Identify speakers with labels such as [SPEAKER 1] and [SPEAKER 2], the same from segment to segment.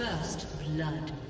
[SPEAKER 1] First blood.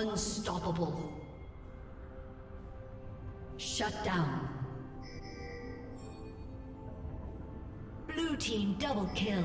[SPEAKER 1] Unstoppable. Shut down. Blue team double kill.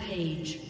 [SPEAKER 1] Rampage.